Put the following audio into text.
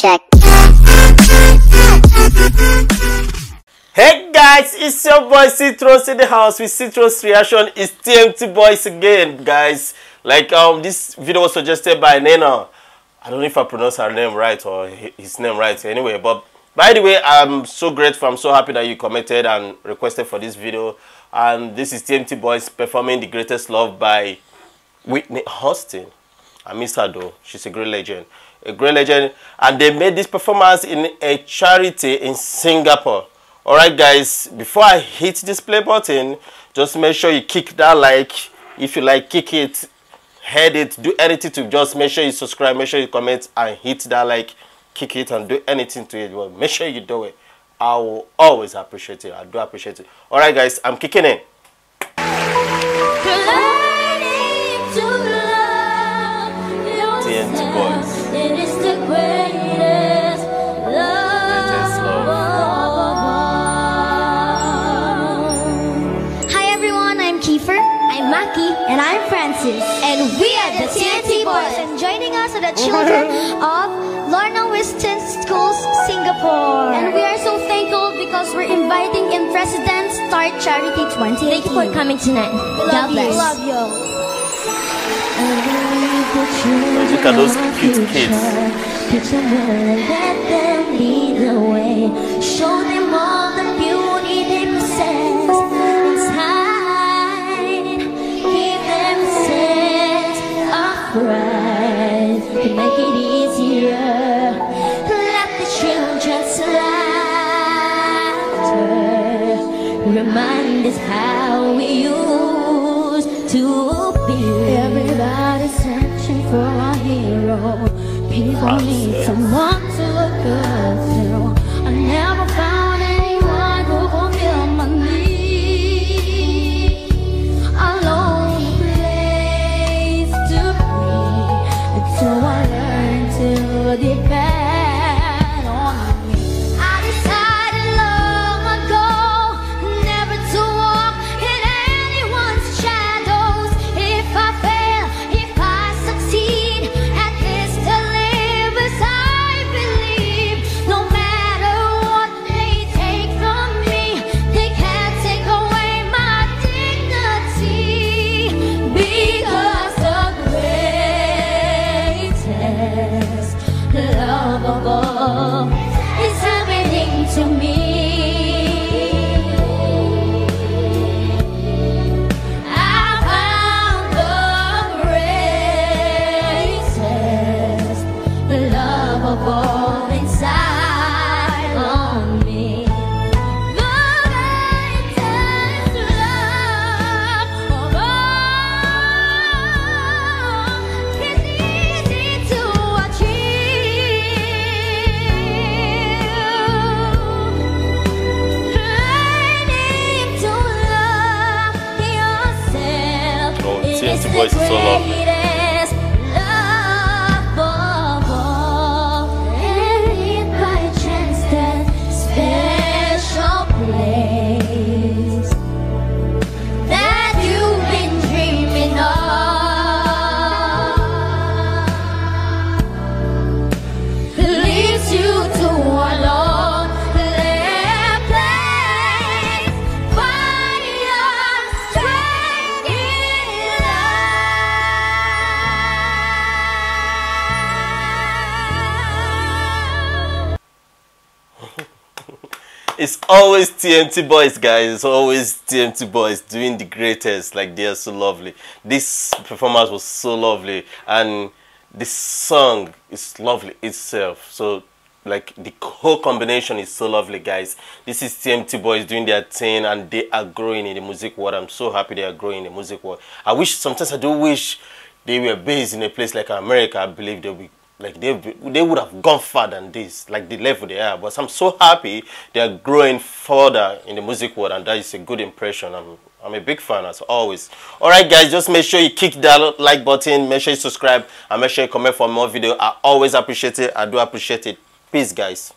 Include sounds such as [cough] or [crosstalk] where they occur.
check. Hey guys, it's your boy Cthrones in the house with Cthrones Reaction. It's TNT Boys again, guys. Like um, this video was suggested by Nena. I don't know if I pronounce her name right or his name right. Anyway, but by the way, I'm so grateful. I'm so happy that you commented and requested for this video. And this is TNT Boys performing "The Greatest Love" by Whitney Houston. I miss her though. She's a great legend. A great legend. And they made this performance in a charity in Singapore. Alright guys, before I hit this play button, just make sure you kick that like. If you like, kick it, head it, do anything to just make sure you subscribe, make sure you comment and hit that like, kick it and do anything to it. Well, make sure you do it. I will always appreciate it. I do appreciate it. Alright guys, I'm kicking in. The children [laughs] of Lorna Weston Schools, Singapore. And we are so thankful because we're inviting in President's Star Charity 20. Thank you for coming tonight. We God love you. bless. Love you. Look at those cute kids. Teach them well and let them lead the way. Show them all the beauty remind us how we used to be. Everybody's searching for a hero. People ah, need someone to look up to. I never found anyone who fulfill my need. A lonely place to be. And so I learned to depend Boys is so lovely. It's always TNT boys, guys. It's always TNT boys doing the greatest. Like they are so lovely. This performance was so lovely, and the song is lovely itself. So, like the whole combination is so lovely, guys. This is TNT boys doing their thing, and they are growing in the music world. I'm so happy they are growing in the music world. I wish sometimes I do wish they were based in a place like America. I believe they'll be like they they would have gone far than this, like the level they are. But I'm so happy they are growing further in the music world, and that is a good impression. I'm I'm a big fan as always. All right, guys, just make sure you kick that like button, make sure you subscribe, and make sure you comment for more video. I always appreciate it. I do appreciate it. Peace, guys.